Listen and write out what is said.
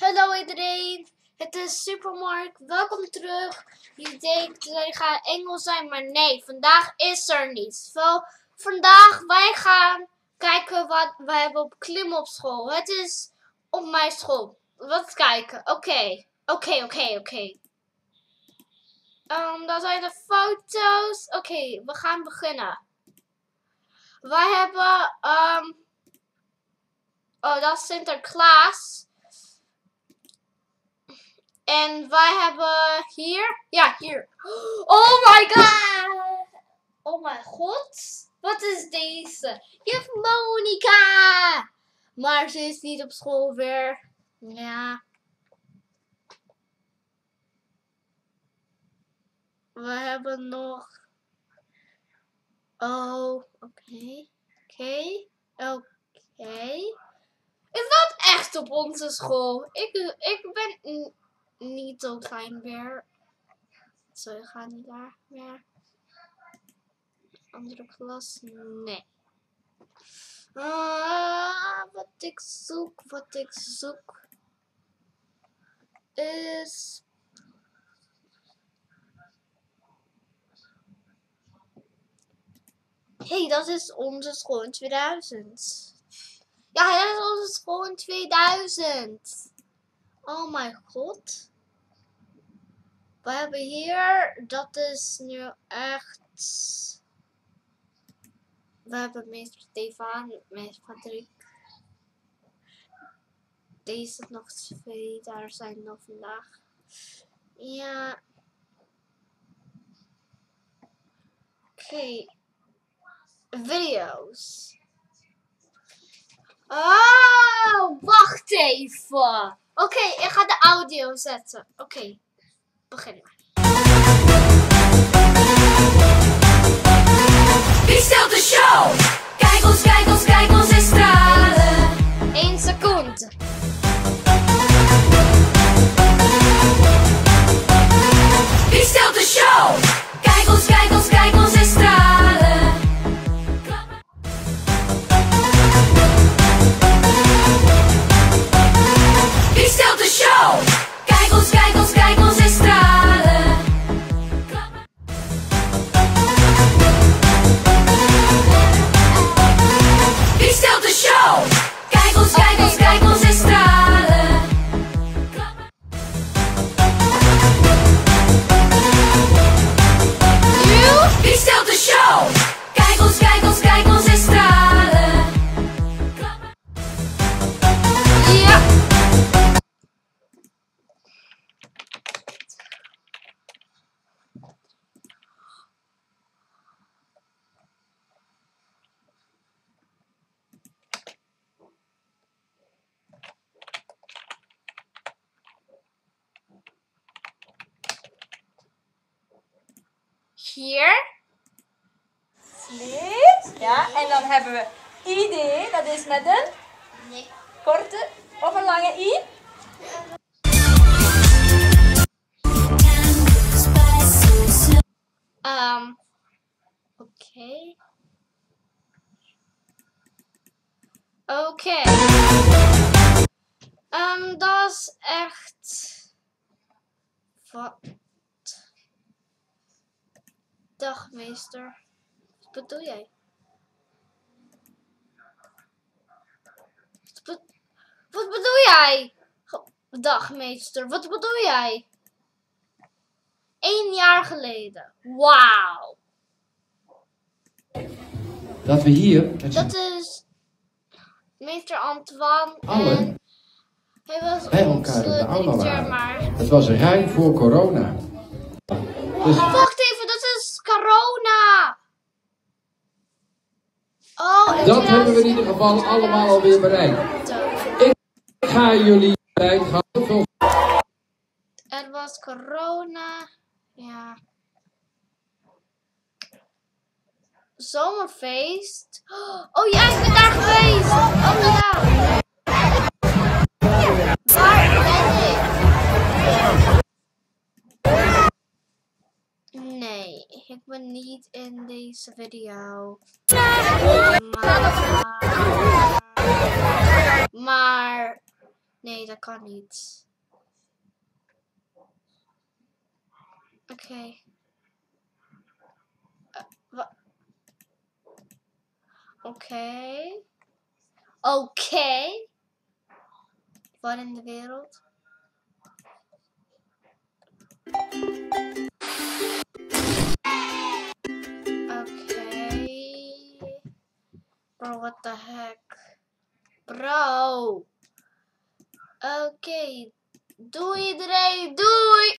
Hallo iedereen, het is Supermark. Welkom terug. Je denkt dat ik ga Engels zijn, maar nee, vandaag is er niets. Wel, vandaag wij gaan kijken wat we hebben op klim op school. Het is op mijn school. Wat kijken. Oké, oké, oké, oké. Um, dat zijn de foto's. Oké, we gaan beginnen. Wij hebben, um, oh dat is Sinterklaas. En wij hebben hier, ja hier. Oh my god! Oh mijn god. Wat is deze? Juf Monica! Maar ze is niet op school weer. Ja. We hebben nog. Oh, oké. Oké. Oké. Is dat echt op onze school? Ik, ik ben niet zo klein weer. Zo, ik ga niet daar meer. Andere klas? Nee. Ah, wat ik zoek, wat ik zoek is hey, dat is onze school in 2000. Ja, dat is onze school in 2000. Oh mijn god. We hebben hier, dat is nu echt... We hebben meester Stefan, meester Patrick. Deze nog twee, daar zijn nog vandaag. Ja. Oké. Video's. Oh, wacht even. Oké, ik ga de audio zetten. Oké. Beginnen we. Hier. Sleet. Ja, en dan hebben we ID, dat is met een korte of een lange I. Um. Oké. Oké. Um, dat is echt. Wat? Dag, meester. Wat bedoel jij? Wat, be- wat bedoel jij? Dag, meester. Wat bedoel jij? Eén jaar geleden. Wauw. Dat we hier Dat is meester Antoine. Allen En hij was bij elkaar in de waren. maar... Het was ruim voor corona. Dus Wacht even, dat is corona. Oh, en dat hebben we in ieder geval allemaal alweer bereikt. Ik ga jullie bereid gaan. Veel Er was corona. Ja. Zomerfeest. Oh ja, ik ben daar niet in deze video. Maar, Nee, dat kan niet. Oké. Eh, Oké. Oké. Wat in de wereld? Bro, what the heck? Bro. Oké. Doei iedereen. Doei.